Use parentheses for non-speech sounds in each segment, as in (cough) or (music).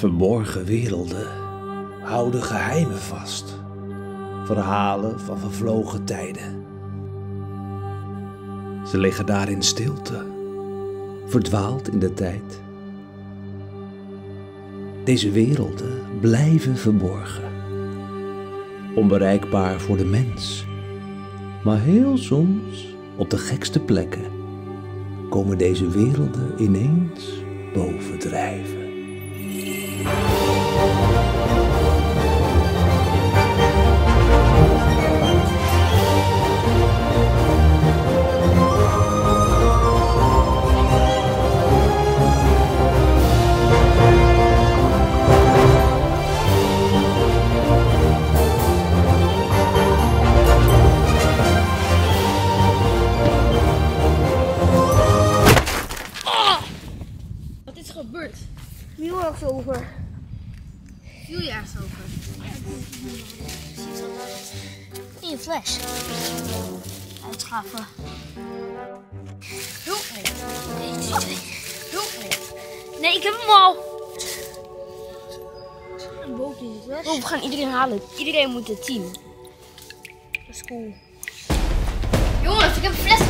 Verborgen werelden houden geheimen vast. Verhalen van vervlogen tijden. Ze liggen daar in stilte, verdwaald in de tijd. Deze werelden blijven verborgen. Onbereikbaar voor de mens. Maar heel soms, op de gekste plekken, komen deze werelden ineens bovendrijven. Wat is gebeurd? Ergens over. Viel je ergens over? In een fles. Uitschaffen. Hulp me. Hulp me. Nee, ik heb hem al. Oh, we gaan iedereen halen. Iedereen moet het team. Dat is cool. Jongens, ik heb een fles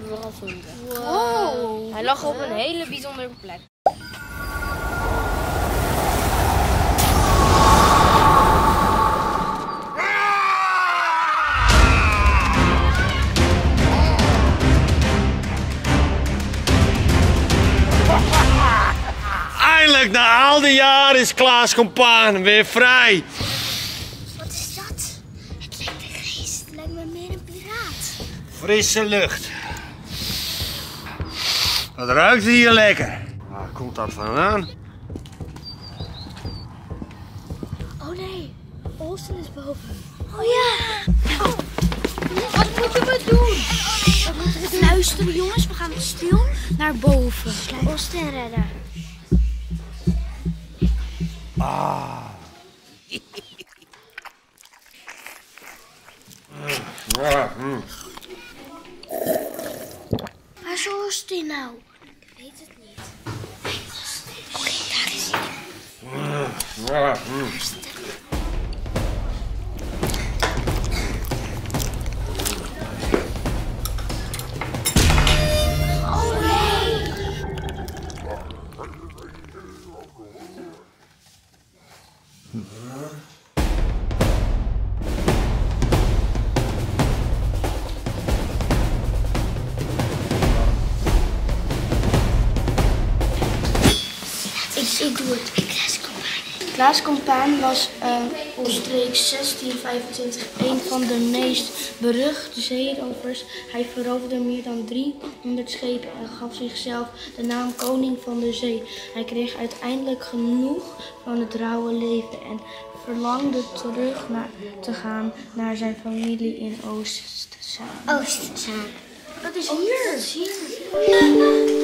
hebben we gevonden. Wow. Hij lag op een hele bijzondere plek. (laughs) Eindelijk, na al die jaren, is Klaas Compaan weer vrij. Wat is dat? Het lijkt een geest. Het lijkt me meer een piraat. Frisse lucht. Wat ruikt hier lekker? Waar komt dat vandaan? Oh nee. Olsen is boven. Oh ja. Wat moeten we doen? Luisteren jongens, we gaan stil naar boven. Olsten redden. (laughs) Ja, hm. Is Olsten nou? Ik weet het niet. Oké, daar is hij. ja, nee. Ik, doe het. Klaas Compaan was uh, omstreeks 1625 een van de meest beruchte zeerovers. Hij veroverde meer dan 300 schepen en gaf zichzelf de naam Koning van de Zee. Hij kreeg uiteindelijk genoeg van het rauwe leven en verlangde terug naar, te gaan naar zijn familie in Oostzaan. Oostzaan. Dat is hier. Dat is hier.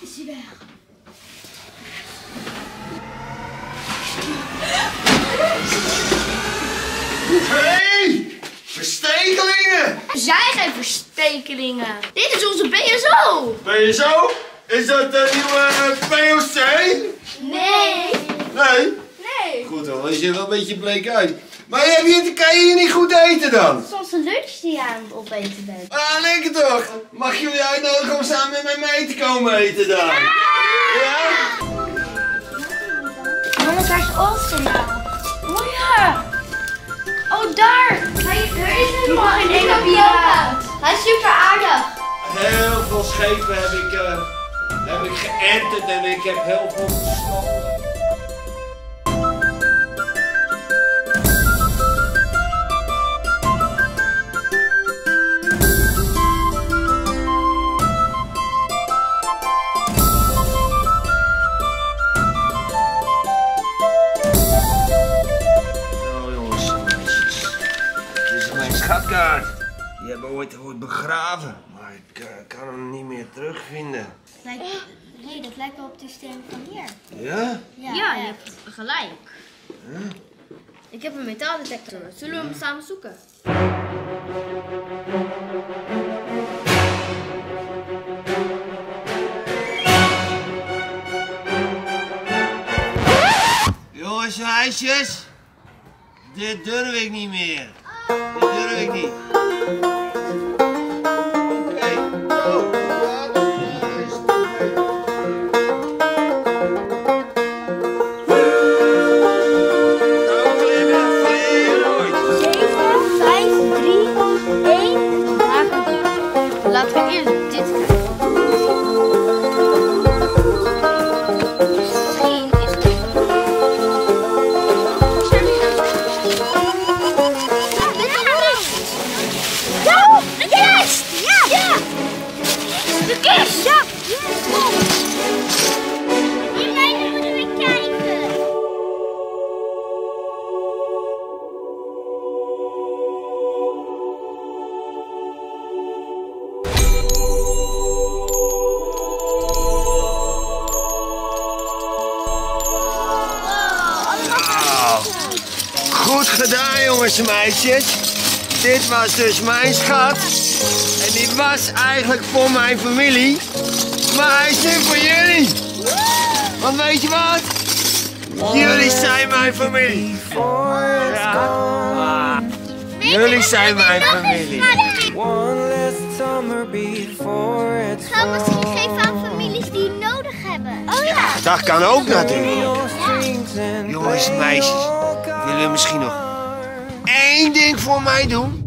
Is hij weg? Hey! Verstekelingen! Zijn geen verstekelingen. Dit is onze BSO. Je zo? Is dat de nieuwe eh, POC? Nee. Nee? Nee. Goed hoor, je ziet er wel een beetje bleek uit. Maar heb je, kan je hier niet goed eten dan? Soms een lunch die je aan het opeten bent. Ah, lekker toch? Mag jullie uitnodigen om samen met mij mee te komen eten dan? Ja? Jongens, waar is Olsen nou? Er ene piraat. Hij is super aardig. Heel veel schepen heb ik, eh, heb ik geërterd en ik heb heel veel gestolen. Die hebben ooit, ooit begraven. Maar ik eh, kan hem niet meer terugvinden. Lijkt, nee, dat lijkt wel op die steen van hier. Ja? Ja, je hebt gelijk. Ik heb een metaaldetector. Zullen we hem samen zoeken? Jongens, meisjes. Dit durf ik niet meer. Dit durf ik niet. Goed gedaan, jongens en meisjes. Dit was dus mijn schat. En die was eigenlijk voor mijn familie. Maar hij is nu voor jullie. Want weet je wat? Jullie zijn mijn familie. Ja. Jullie zijn mijn familie. One last summer before it's Gaan we misschien geven aan families die het nodig hebben. Oh ja. Dat kan ook natuurlijk. Jongens en meisjes, willen jullie misschien nog één ding voor mij doen?